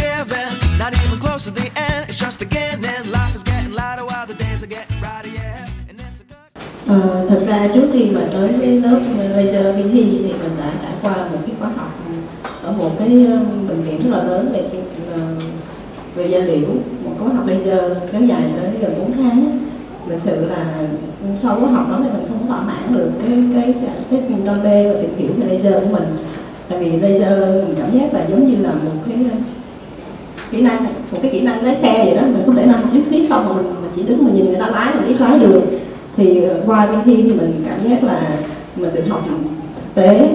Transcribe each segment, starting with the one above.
forgiven. Not even close to the end, it's just beginning. Life is getting lighter while the days are getting brighter, yeah. Ờ, thật ra trước khi mà tới cái lớp laser vi thi thì mình đã trải qua một cái khóa học ở một cái ờ, bệnh viện rất là lớn về cái, ờ, về da liễu một khóa học laser kéo dài tới gần 4 tháng thực sự là sau khóa học đó thì mình không có thỏa mãn được cái cái cái đam mê và tìm hiểu về laser của mình tại vì laser mình cảm giác là giống như là một cái kỹ năng một cái kỹ năng lái xe vậy đó mình không thể nào học lý thuyết không mà mình, mình chỉ đứng mà nhìn người ta lái mà biết lái được. Thì ờ, qua bên thi thì mình cảm giác là mình được học thực tế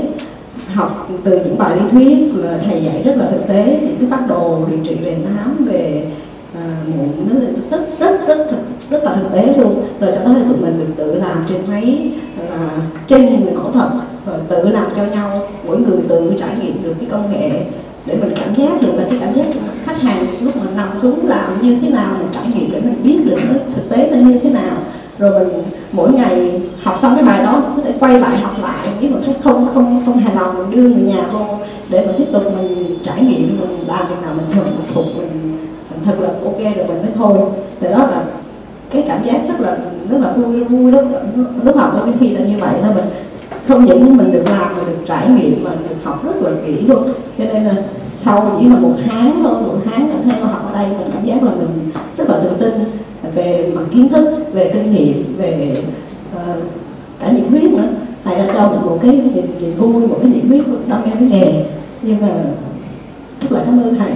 học từ những bài lý thuyết là thầy dạy rất là thực tế những cái phát đồ điều trị về nám về uh, mụn nó rất rất rất rất thực rất là thực tế luôn. Rồi sau đó thì tụi mình được tự làm trên máy là trên người mẫu thật rồi tự làm cho nhau mỗi người tự trải nghiệm được cái công nghệ để mình cảm giác được là cái cảm giác khách hàng lúc mà nằm xuống làm như thế nào mình trải nghiệm để mình biết được nó thực tế nó như thế nào. Rồi mình mỗi ngày học xong cái bài đó có thể quay lại học lại. Nếu mà thấy không không không hài lòng mình đưa người nhà vô để mình tiếp tục mình trải nghiệm mình làm việc nào mình thuần mình thuộc mình, mình thật là ok rồi mình mới thôi. Từ đó là cái cảm giác rất là rất là vui vui lúc lúc học ở khi là như vậy. Thôi mình không những mình được làm mà được trải nghiệm mà được học rất là kỹ luôn. Cho nên là sau chỉ là một tháng thôi một tháng là theo học ở đây mình cảm giác là mình rất là tự tin về mặt kiến thức về kinh nghiệm về uh, cả nhiệt huyết nữa. Thầy đã cho mình một cái niềm, niềm vui một cái nhiệt huyết tâm đam mê với nghề. Nhưng mà rất là cảm ơn thầy.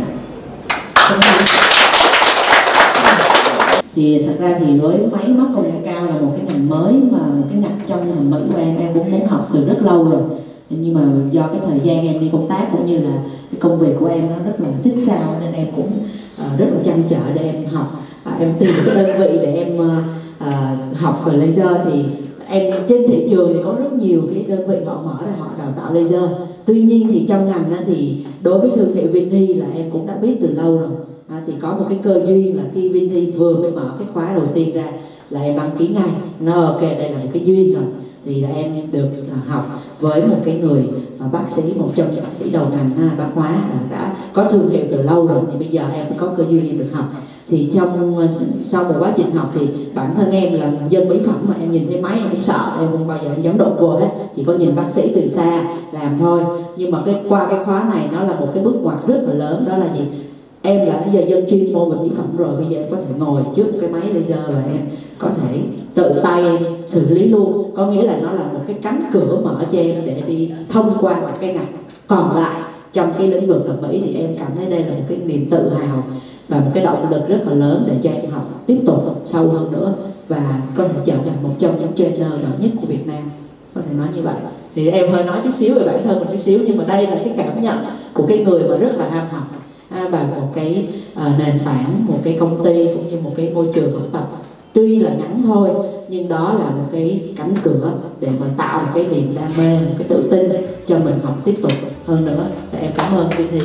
Thì thật ra thì với máy móc công nghệ cao là một cái ngành mới mà một cái ngành trong ngành mỹ quan em cũng muốn học từ rất lâu rồi nhưng mà do cái thời gian em đi công tác cũng như là cái công việc của em nó rất là xích sao nên em cũng uh, rất là chăn trở để em học. Uh, em tìm cái đơn vị để em uh, uh, học về laser thì em trên thị trường thì có rất nhiều cái đơn vị họ mở ra họ đào tạo laser. Tuy nhiên thì trong ngành thì đối với thương hiệu Vinny là em cũng đã biết từ lâu rồi. À, thì có một cái cơ duyên là khi Vinny vừa mới mở cái khóa đầu tiên ra là em đăng ký ngay. Nó ok đây là một cái duyên rồi thì là em được à, học với một cái người à, bác sĩ một trong những bác sĩ đầu ngành ha, bác hóa đã có thương hiệu từ lâu rồi thì bây giờ em có cơ duyên em được học. Thì trong sau một quá trình học thì bản thân em là dân mỹ phẩm mà em nhìn thấy máy em cũng sợ em không bao giờ em dám đụng vô hết chỉ có nhìn bác sĩ từ xa làm thôi. Nhưng mà cái qua cái khóa này nó là một cái bước ngoặt rất là lớn đó là gì? Em là bây giờ dân chuyên môn về mỹ phẩm rồi, bây giờ em có thể ngồi trước cái máy laser và em có thể tự tay em xử lý luôn. Có nghĩa là nó là một cái cánh cửa mở cho em để đi thông qua một cái ngành còn lại, trong cái lĩnh vực thẩm mỹ thì em cảm thấy đây là một cái niềm tự hào và một cái động lực rất là lớn để cho em học tiếp tục sâu hơn nữa và có thể trở thành một trong những trainer giỏi nhất của Việt Nam. Có thể nói như vậy. Thì em hơi nói chút xíu về bản thân một chút xíu, nhưng mà đây là cái cảm nhận của cái người mà rất là ham học và một cái ờ, nền tảng, một cái công ty cũng như một cái môi trường học tập. Tuy là ngắn thôi, nhưng đó là một cái cánh cửa để mà tạo một cái niềm đam mê, một cái tự tin cho mình học tiếp tục hơn nữa. Và em cảm ơn Duy Thi.